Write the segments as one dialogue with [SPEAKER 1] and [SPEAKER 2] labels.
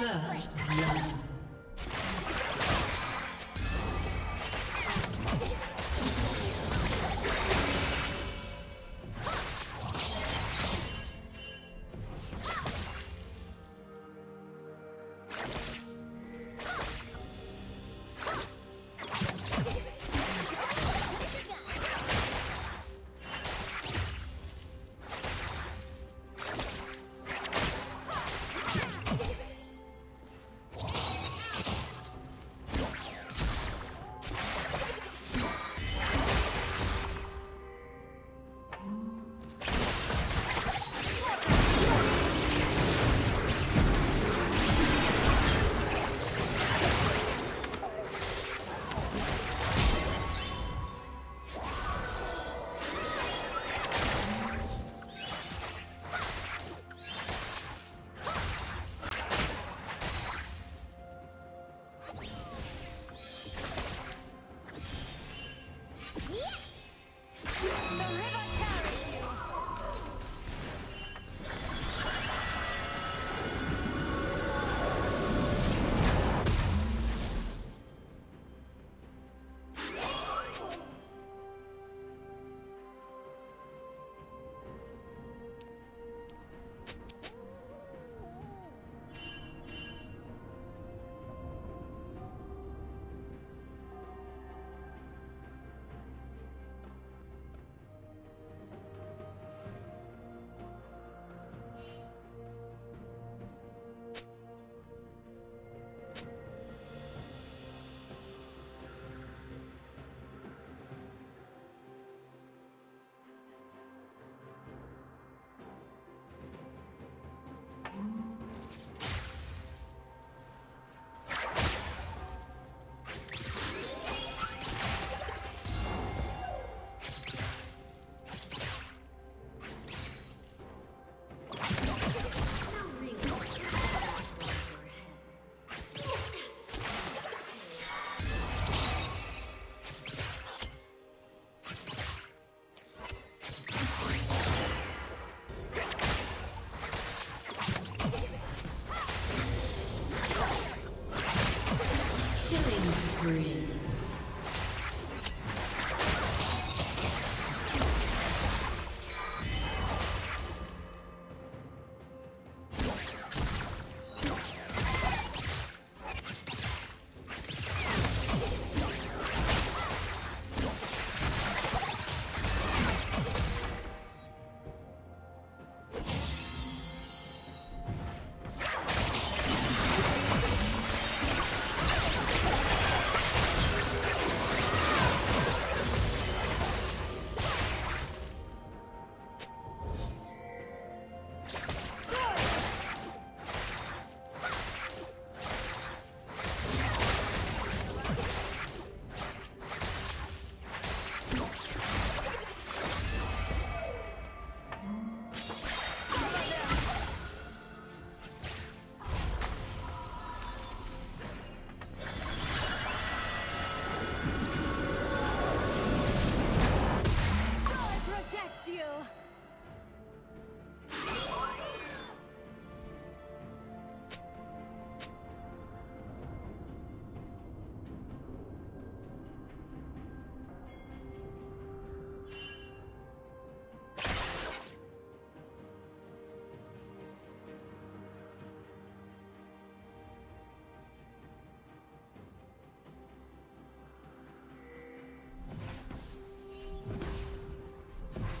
[SPEAKER 1] First blood.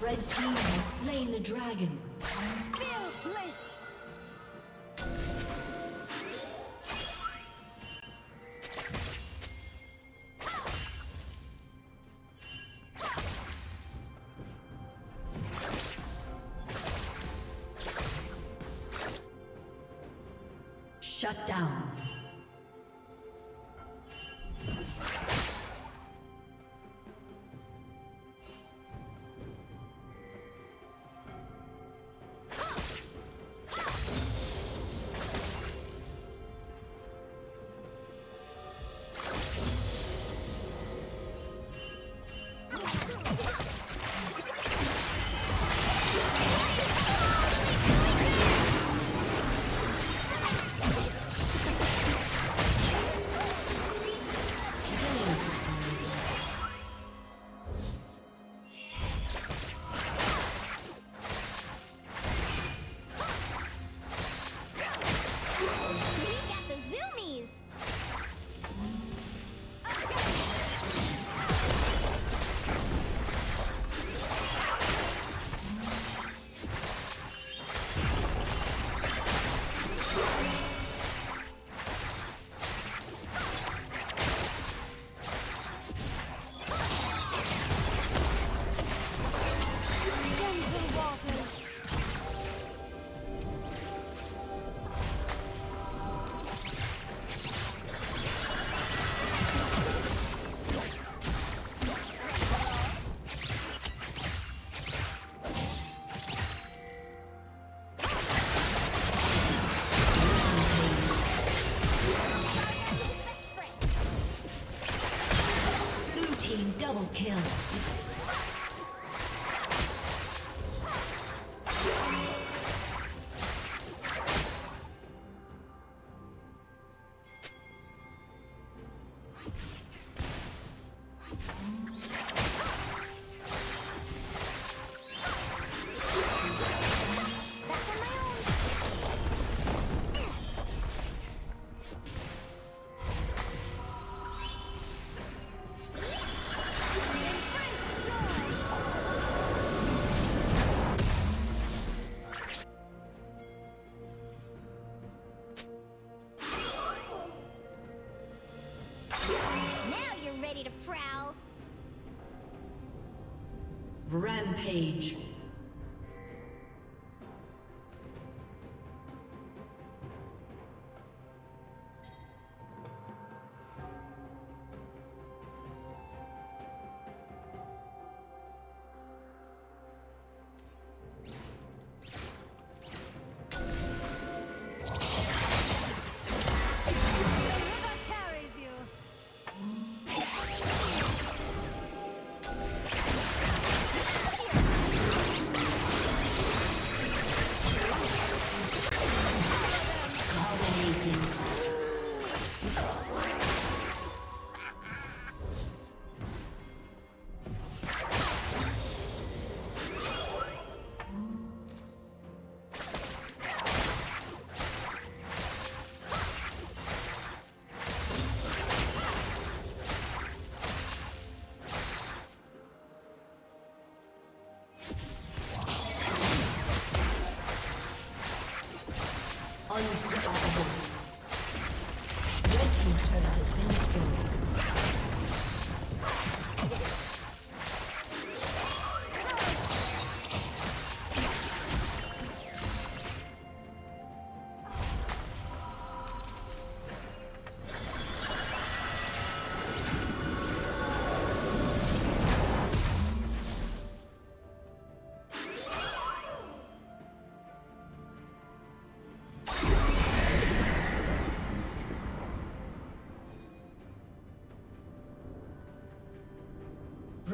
[SPEAKER 1] Red team has slain the dragon. Feel bliss! Shut down. you Rampage. Unstoppable.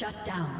[SPEAKER 1] Shut down.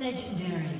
[SPEAKER 1] Legendary.